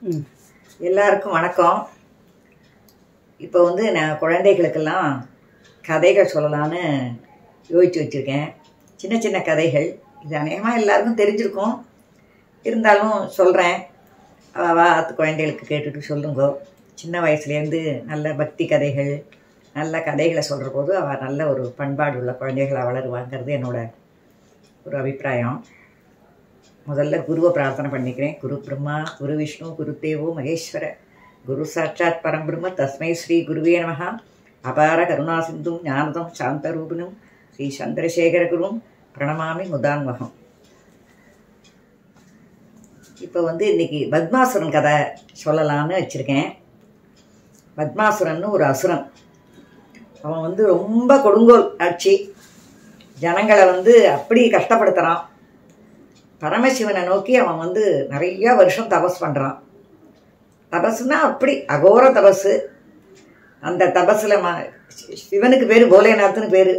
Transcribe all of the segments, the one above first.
ம். எல்லாருக்கும் வணக்கம். இப்போ வந்து நான் குழந்தைகளுக்கெல்லாம் கதைகள் சொல்லலான்னு யோசிச்சு வச்சுருக்கேன். சின்ன சின்ன கதைகள். இது அநேகமாக எல்லாருக்கும் தெரிஞ்சிருக்கும். இருந்தாலும் சொல்கிறேன் வா அத்து குழந்தைகளுக்கு கேட்டுட்டு சொல்லுங்க. சின்ன வயசுலேருந்து நல்ல பக்தி கதைகள் நல்ல கதைகளை சொல்கிற போது அவள் நல்ல ஒரு பண்பாடு உள்ள குழந்தைகளாக வளருவாங்கிறது என்னோட ஒரு அபிப்பிராயம். முதல்ல குருவை பிரார்த்தனை பண்ணிக்கிறேன். குரு பிரம்மா குரு விஷ்ணு குரு தேவோ மகேஸ்வர குரு சாட்சாத் பரம்பிரம்ம தஸ்மை ஸ்ரீ குருவே நமகா அபார கருணா சிந்தும் ஞானதம் சாந்தரூபிணும் ஸ்ரீ சந்திரசேகர குரும் பிரணமாமி முதான்மகம். இப்போ வந்து இன்னைக்கு பத்மாசுரன் கதை சொல்லலாம்னு வச்சுருக்கேன். பத்மாசுரன்னு ஒரு அசுரன். அவன் வந்து ரொம்ப கொடுங்கோல் ஆட்சி. ஜனங்களை வந்து அப்படி கஷ்டப்படுத்துகிறான் பரமசிவனை நோக்கி அவன் வந்து நிறைய வருஷம் தபஸ் பண்ணுறான் தபஸ்னா அப்படி அகோர தபஸு அந்த தபஸில் ம சிவனுக்கு பேர் போலேநாத்னு பேர்.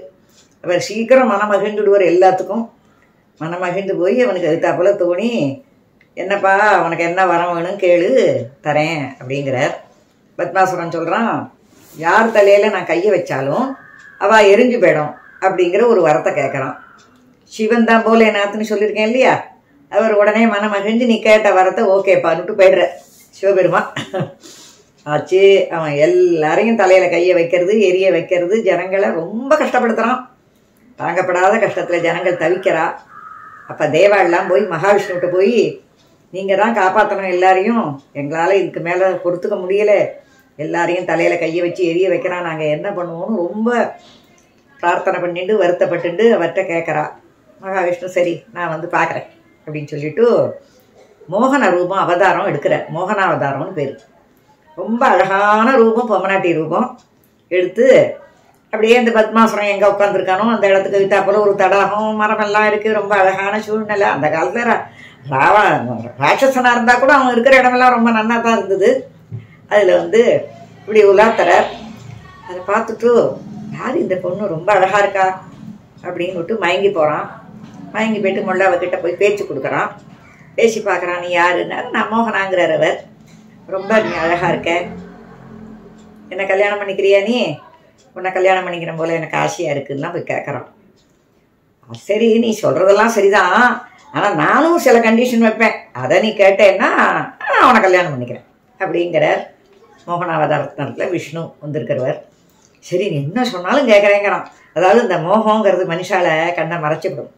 அவர் சீக்கிரம் மனமகிழ்ந்துடுவார் எல்லாத்துக்கும். மனமகிழ்ந்து போய் அவனுக்கு எதிர்த்தாப்புல தோணி என்னப்பா அவனுக்கு என்ன வரம் வேணும் கேளு தரேன் அப்படிங்கிறார். பத்மாசுரன் சொல்கிறான் யார் தலையில் நான் கையை வச்சாலும் அவள் எரிஞ்சு போயிடும் அப்படிங்கிற ஒரு வரத்தை கேட்குறான் சிவன் தான் போலேநாத்னு சொல்லியிருக்கேன் இல்லையா? அவர் உடனே மனமகிழ்ந்து நீ கேட்ட வரத்தை ஓகேப்பான்னுட்டு போயிடுற. சிவபெருமான். ஆச்சு அவன் எல்லாரையும் தலையில் கையை வைக்கிறது எரிய வைக்கிறது ஜனங்களை ரொம்ப கஷ்டப்படுத்துகிறான் தாங்கப்படாத கஷ்டத்தில் ஜனங்கள் தவிக்கிறா. அப்போ தேவாலாம் போய் மகாவிஷ்ணுகிட்ட போய் நீங்கள் தான் காப்பாற்றணும் எல்லாரையும். எங்களால் இதுக்கு மேலே பொறுத்துக்க முடியலை. எல்லாரையும் தலையில் கையை வச்சு எரிய வைக்கிறான் நாங்கள் என்ன பண்ணுவோம்னு ரொம்ப பிரார்த்தனை பண்ணிட்டு வருத்தப்பட்டுண்டு அவர்கிட்ட கேட்குறா மகாவிஷ்ணு சரி நான் வந்து பார்க்குறேன் அப்படின்னு சொல்லிட்டு மோகன ரூபம் அவதாரம் எடுக்கிறார். மோகனாவதாரம்னு பேர். ரொம்ப அழகான ரூபம் பொம்மநாட்டி ரூபம். எடுத்து அப்படியே இந்த பத்மாசுரம் எங்கே உட்காந்துருக்கானோ அந்த இடத்துக்கு வித்தாப்புல ஒரு தடாகம் மரமெல்லாம் இருக்குது ரொம்ப அழகான சூழ்நிலை. அந்த காலத்தில் ராவா ராட்சசனாக இருந்தால் கூட அவன் இருக்கிற இடமெல்லாம் ரொம்ப நன்னா தான் இருந்தது. அதில் வந்து இப்படி உலாத்தரார் அதை பார்த்துட்டு யார் இந்த பொண்ணு? ரொம்ப அழகாக இருக்கா? அப்படின்னு விட்டு மயங்கி போகிறான் வாங்கி போயிட்டு முள்ள அவகிட்ட போய் பேச்சு கொடுக்குறான். பேசி பார்க்குறான் நீ யாருன்னாரு? நான் மோகனாங்கிறார் அவர். ரொம்ப நீ அழகாக இருக்க. என்ன கல்யாணம் பண்ணிக்கிறியா நீ? உன்னை கல்யாணம் பண்ணிக்கிற போல எனக்கு ஆசையாக இருக்குதுன்னா போய் கேட்குறான் சரி நீ சொல்கிறதெல்லாம் சரிதான். ஆனால் நானும் சில கண்டிஷன் வைப்பேன். அதை நீ கேட்டேன்னா நான் அவனை கல்யாணம் பண்ணிக்கிறேன். அப்படிங்கிறார் மோகனாவதாரத்தில் விஷ்ணு வந்திருக்கிறவர். சரி நீ என்ன சொன்னாலும் கேட்குறேங்கிறான் அதாவது இந்த மோகங்கிறது மனுஷால கண்ணை மறைச்சிவிடும்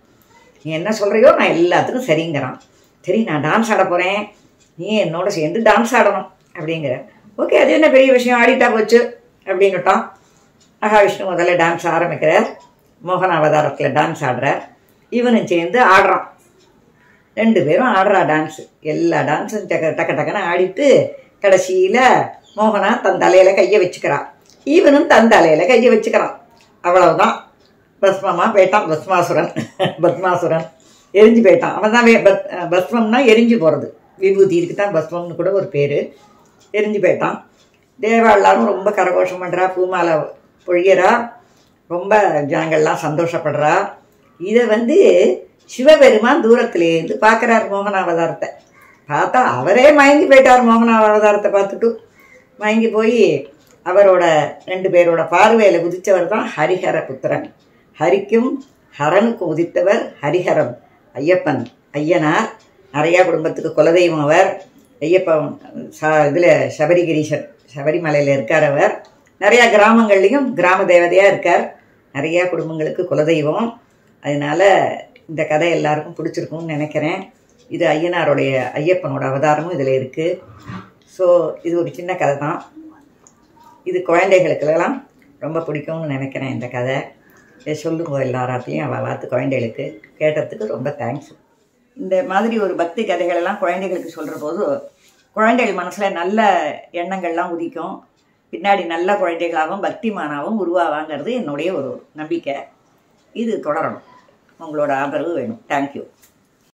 நீ என்ன சொல்கிறியோ நான் எல்லாத்துக்கும் சரிங்கிறான். சரி நான் டான்ஸ் ஆட போகிறேன் நீ என்னோட சேர்ந்து டான்ஸ் ஆடணும் அப்படிங்கிற. ஓகே அது என்ன பெரிய விஷயம்? ஆடிட்டா போச்சு அப்படின்னுட்டான். மகாவிஷ்ணு முதல்ல டான்ஸ் ஆரம்பிக்கிறார். மோகன அவதாரத்தில் டான்ஸ் ஆடுறார். இவனும் சேர்ந்து ஆடுறான். ரெண்டு பேரும் ஆடுறா டான்ஸு எல்லா டான்ஸும் டக்க டக்க டக்குன்னு ஆடிட்டு கடைசியில் மோகனா தன் தலையில் கையை வச்சுக்கிறான். இவனும் தன் தலையில் கையை வச்சுக்கிறான். அவ்வளவுதான். பஸ்மமாக போயிட்டான் பஸ்மாசுரன் பத்மாசுரன். எரிஞ்சு போயிட்டான் அவன் தான் பத் பஸ்மம்னா எரிஞ்சு போகிறது விபூதிக்கு தான் பஸ்மம்னு கூட ஒரு பேர். எரிஞ்சு போயிட்டான் தேவா எல்லாரும் ரொம்ப கரகோஷம் பண்ணுறா பூமாலை பொழியறா ரொம்ப ஜனங்கள்லாம் சந்தோஷப்படுறா. இதை வந்து சிவபெருமான் தூரத்துலேருந்து பார்க்குறார் மோகனாவதாரத்தை பார்த்தா அவரே மயங்கி போயிட்டார் மோகன அவதாரத்தை பார்த்துட்டு. மயங்கி போய் அவரோட ரெண்டு பேரோட பார்வையில் குதித்தவர் தான் ஹரிஹர புத்திரன் ஹரிக்கும் ஹரனுக்கு உதித்தவர் ஹரிஹரன் ஐயப்பன் ஐயனார் நிறையா குடும்பத்துக்கு குலதெய்வம் அவர். ஐயப்பன் ச இதில் சபரிகிரீஷன் சபரிமலையில் இருக்கார் அவர். நிறையா கிராமங்கள்லேயும் கிராம தேவதையாக இருக்கார். நிறையா குடும்பங்களுக்கு குலதெய்வம். அதனால் இந்த கதை எல்லாருக்கும் பிடிச்சிருக்கும்னு நினைக்கிறேன். இது ஐயனாருடைய ஐயப்பனோட அவதாரமும் இதில் இருக்குது ஸோ இது ஒரு சின்ன கதை தான் இது குழந்தைகளுக்கெல்லாம் ரொம்ப பிடிக்கும்னு நினைக்கிறேன் இந்த கதை. இதை சொல்லுங்க எல்லாராத்தையும் அவள் பார்த்து குழந்தைகளுக்கு கேட்டதுக்கு ரொம்ப தேங்க்ஸ் இந்த மாதிரி ஒரு பக்தி கதைகளெல்லாம் குழந்தைகளுக்கு சொல்கிற போது குழந்தைகள் மனசில் நல்ல எண்ணங்கள்லாம் உதிக்கும். பின்னாடி நல்ல குழந்தைகளாகவும் பக்திமானாகவும் உருவாவாங்கிறது என்னுடைய ஒரு நம்பிக்கை. இது தொடரணும். உங்களோட ஆதரவு வேணும். தேங்க்யூ